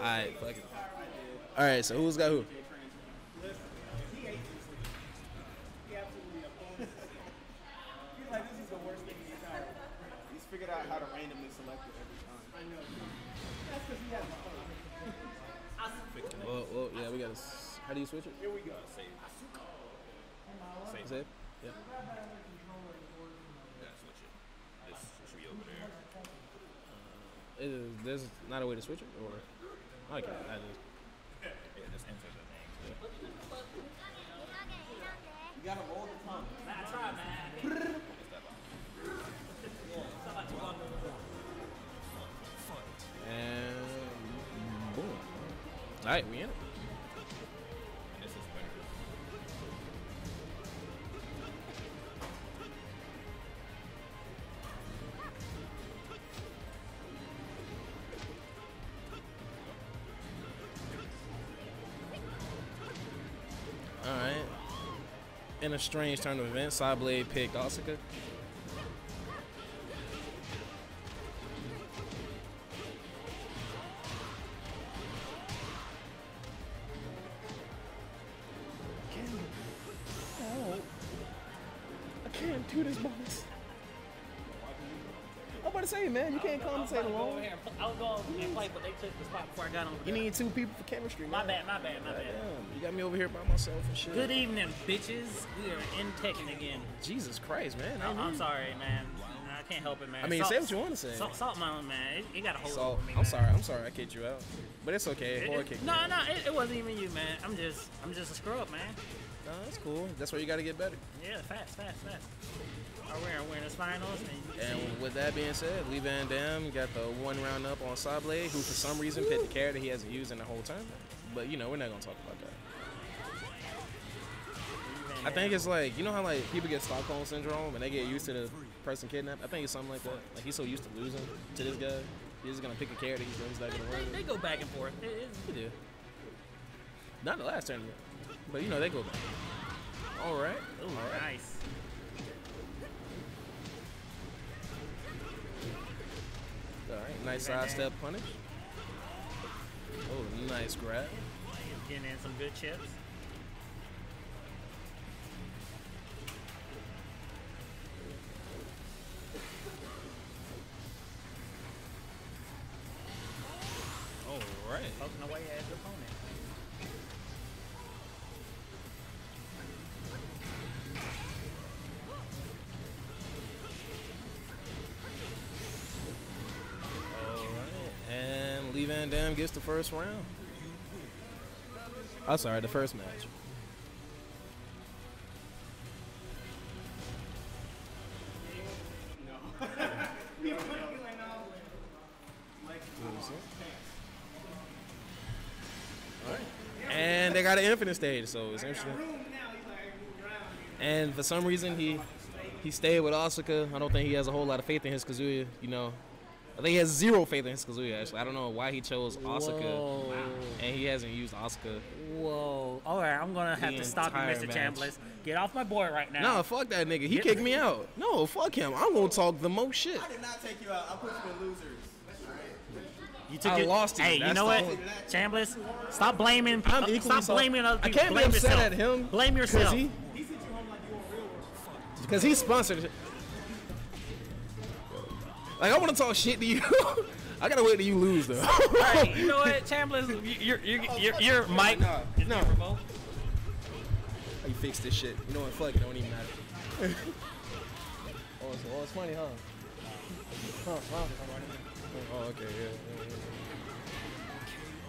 Alright, fuck it. Alright, so who's got who? like this is the worst thing in the entire. He's figured out how to randomly select it every time. I know. That's because he has a phone. Well, well, yeah, we got to. How do you switch it? Here we go. Save. Save. Save? Yeah. Yeah, switch it. This should be over there. Is, there's not a way to switch it? Or. Okay, I just. Yeah, just enter the name. You gotta roll the tongue. Um, and. Boom. Alright, we in it. In a strange turn of events, Psyblade picked Asuka. I can't do this, boss. About to say, man, you can't compensate alone. I was going and play, but they took the spot before I got on. You need two people for chemistry. My man. bad, my bad, my bad. Damn, you got me over here by myself and shit. Good evening, bitches. We are in Tekken again. Jesus Christ, man. I'm, I I'm sorry, man. I can't help it, man. I mean, say what you wanna say. Salt, salt Mountain, man. It, it got a hold over me. I'm man. sorry. I'm sorry. I kicked you out, but it's okay. It- it- no, no, it, it wasn't even you, man. I'm just, I'm just a scrub, man. No, that's cool. That's why you got to get better. Yeah, fast, fast, fast. Are we in winners finals? And And with that being said, Lee Van Dam got the one round up on Psyblade, who for some reason picked the character he hasn't used in the whole tournament. But you know, we're not gonna talk about that. I think it's like you know how like people get Stockholm syndrome and they get used to the person kidnapped. I think it's something like that. Like he's so used to losing to this guy, he's just gonna pick a character he's not gonna they, win. they go back and forth. It is- He did. Not the last tournament, but you know they go back. All right. Ooh, All right. Nice sidestep punish. Oh, nice grab. Getting in some good chips. Lee Van Dam gets the first round. I'm sorry, the first match. And they got an infinite stage, so it's interesting. And for some reason, he he stayed with Asuka. I don't think he has a whole lot of faith in his Kazuya. You know, I think he has zero faith in his Kazuya. Actually, I don't know why he chose Asuka, Whoa. and he hasn't used Asuka. Whoa. All right, I'm gonna have to stop you, Mr. match. Chambliss. Get off my boy right now. No, fuck that nigga. He Get- kicked me out. No, fuck him. I'm gonna talk the most shit. I did not take you out. I put you in losers. You took I it. lost to you. Hey, you know what, Chambliss? Stop blaming. I'm equally stop so- blaming other people. I can't be upset yourself. at him. Blame yourself. Because He, He sent you Like, I want to talk shit to you. I gotta wait till you lose, though. Hey, you know what, Chambliss? You're you're oh, you're, you're Mike. No, Is no. you fix this shit. You know what? Fuck it. Don't even matter. oh, it's, oh, it's funny, huh? Huh, huh? Oh, okay, yeah, yeah, yeah.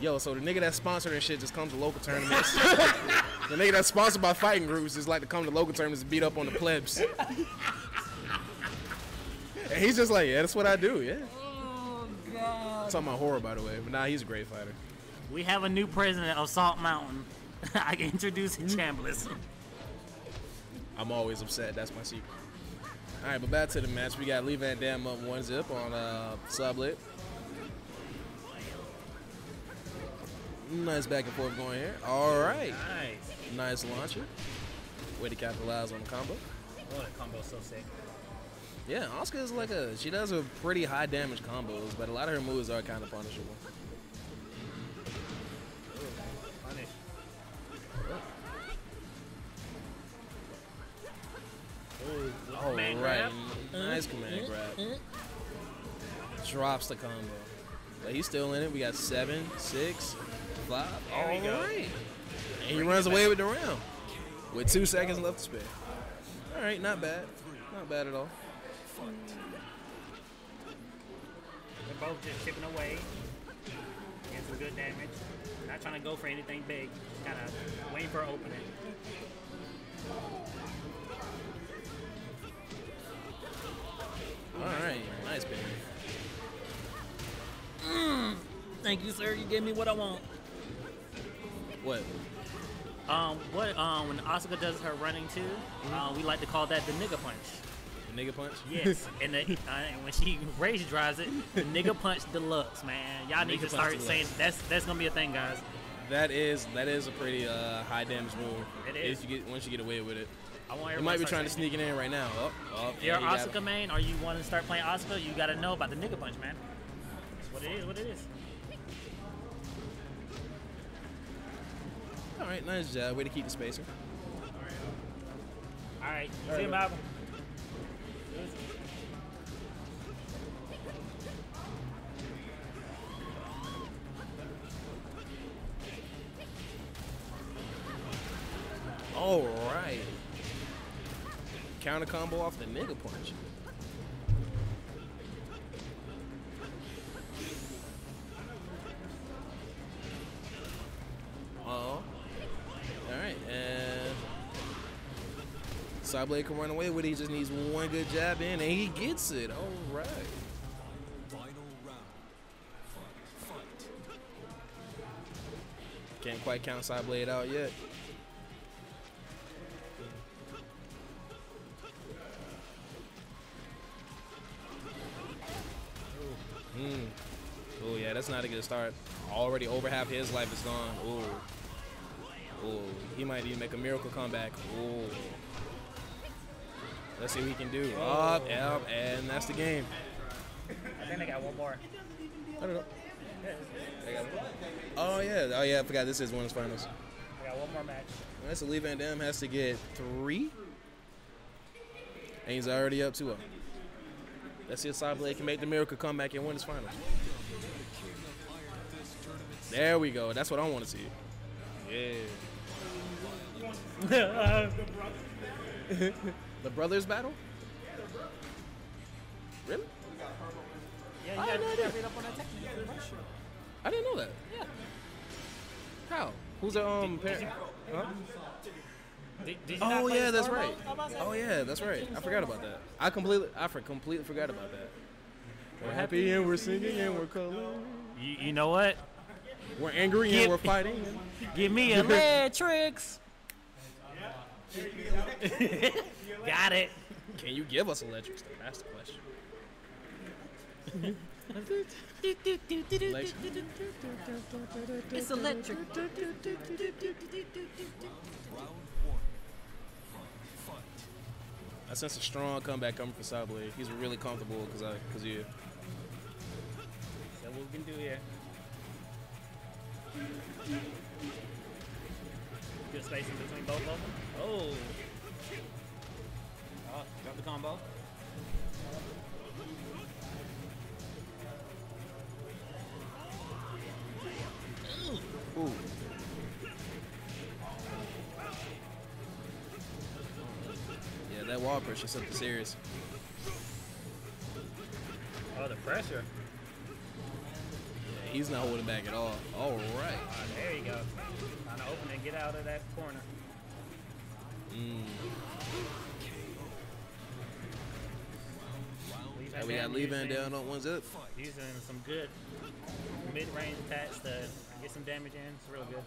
Yo, so the nigga that sponsored and shit just comes to local tournaments. the nigga that's sponsored by fighting groups just like to come to local tournaments and beat up on the plebs. and he's just like, yeah, that's what I do, yeah. Oh God. Talking about horror, by the way, but nah, he's a great fighter. We have a new president of Salt Mountain. I can introduce Chambliss. I'm always upset. That's my secret. All right, but back to the match. We got Lee Van Dam up one zip on uh, Sublet. Nice back and forth going here. All right, Nice. nice launcher. Way to capitalize on the combo. Oh, that combo's so sick. Yeah, Asuka is like a she does a pretty high damage combos, but a lot of her moves are kind of punishable. Oh, right. Nice command grab. Drops the combo. But he's still in it. We got seven, six, five. There go. And he runs away with the round. With two seconds left to spare. All right, not bad. Not bad at all. They're both just chipping away. Getting some good damage. Not trying to go for anything big. Kind of waiting for an opening. All right, nice baby. Thank you, sir. You gave me what I want. What? Um, what um when Asuka does her running too, uh, we like to call that the nigga punch. Nigga punch? Yes, and, the, uh, and when she rage drives it, the nigga punch deluxe, man. Y'all need Nigga to start deluxe. saying that's that's gonna be a thing, guys. That is that is a pretty uh, high damage move. It is. If you get once you get away with it. I want You everybody might be trying to sneak it in right now. Oh, oh, If you're yeah, an you Asuka main or you want to start playing Asuka, you gotta know about the nigga punch, man. That's what it is. What it is. All right, nice job. Way to keep the spacer. All right, you see him out. All right. Counter combo off the nigga punch. Psyblade can run away with it. He just needs one good jab in, and he gets it. All right. Can't quite count Psyblade out yet. Oh yeah, that's not a good start. Already over half his life is gone. Ooh. Ooh. He might even make a miracle comeback. Ooh. Let's see what he can do. Up, up, and that's the game. I think they got one more. I don't know. Oh yeah, oh yeah, I forgot this is one of his finals. They got one more match. Alright, so Lee Van Dam has to get three. And he's already up 2 0. Let's see if Psyblade can make the miracle comeback and win his finals. There we go. That's what I want to see. Yeah. The brothers battle? Really? Yeah, you I gotta, had no you idea. gotta up on that technique. I didn't know that. Yeah. How? Who's the um parent? Huh? Did, did you Oh yeah, that's score right. mode? How about that? Oh yeah, that's right. I forgot about that. I completely, I for, completely forgot about that. We're happy happy and we're singing and we're coloring. You, you know what? We're angry Get- and we're fighting. Give me a lead tricks. Got it. Can you give us electric stuff? That's the question. It's electric. I sense a strong comeback coming from Psyblade. He's really comfortable because I, because you. So what we can do here. Good spacing between both of them. Oh. Drop the combo. Ooh. Yeah, that wall push is something serious. Oh, the pressure. Yeah, he's not holding back at all. All right. Oh, there you go. Trying to open and get out of that corner. Mm. Lee Yeah, we got Lee Van using- down on one zip. Using some good mid-range attacks to get some damage in. It's real good.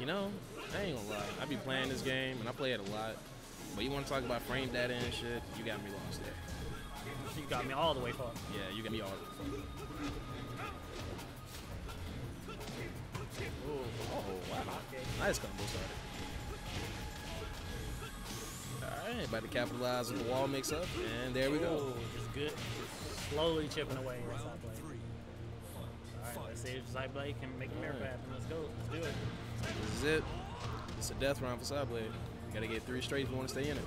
You know, I ain't gonna lie. I be playing this game and I play it a lot. But you want to talk about frame data and shit? You got me lost there. You got me all the way far. Yeah, you got me all. Oh, oh wow. Nice combo started. Alright, about to capitalize on the wall mix up, and there we go. Ooh, just good. Slowly chipping away at. Alright, let's see if Psyblade can make a miracle happen. Let's go. Let's do it. This is it. It's a death round for. You gotta get three straight if you want to stay in it.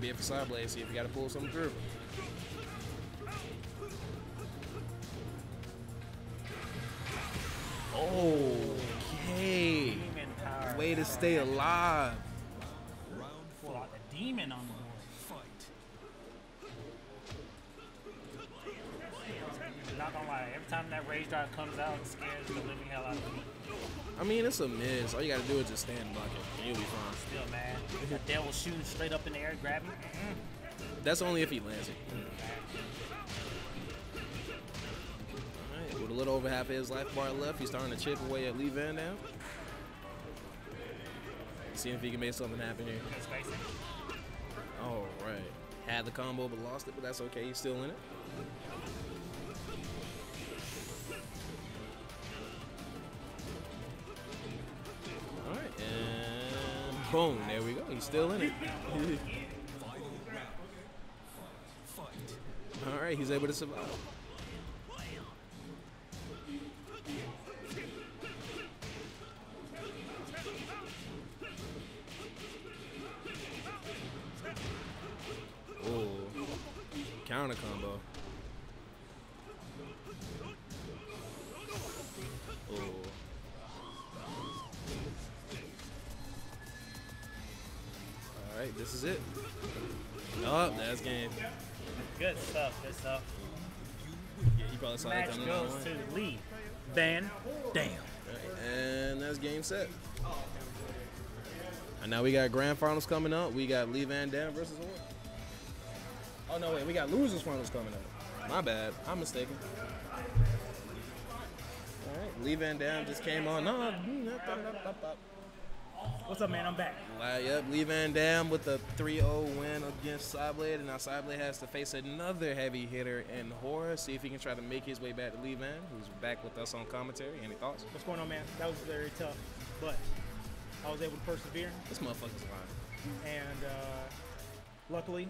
Might be it for Psyblade. See if you got to pull something through. Okay. Way to stay alive. Pull out the demon on the board. Not gonna lie, every time that rage drive comes out, it scares the living hell out of me. I mean, it's a miss. All you got to do is just stand and block it, and you'll be fine. Still, man. The devil shooting straight up in the air, grabbing. Mm-mm. That's only if he lands it. Mm. Alright, with a little over half of his life bar left, he's starting to chip away at Lee Van Dam. Seeing if he can make something happen here. Alright. Had the combo but lost it, but that's okay. He's still in it. Boom. There we go. He's still in it. Alright, he's able to survive. Oh, counter combo. Right, this is it. Oh, that's game. Good stuff. Good stuff. Yeah, he probably saw that Match coming. goes to Lee Van Dam. And that's game set. And now we got grand finals coming up. We got Lee Van Dam versus Orr. Oh no, wait, we got losers finals coming up. My bad, I'm mistaken. All right, Lee Van Dam just came on. No, What's up, man? I'm back. Uh, yep, Lee Van Dam with a 3-0 win against Psyblade, and now Psyblade has to face another heavy hitter in Horror. See if he can try to make his way back to Lee Van, who's back with us on commentary. Any thoughts? What's going on, man? That was very tough, but I was able to persevere, This motherfucker's lying. and uh, luckily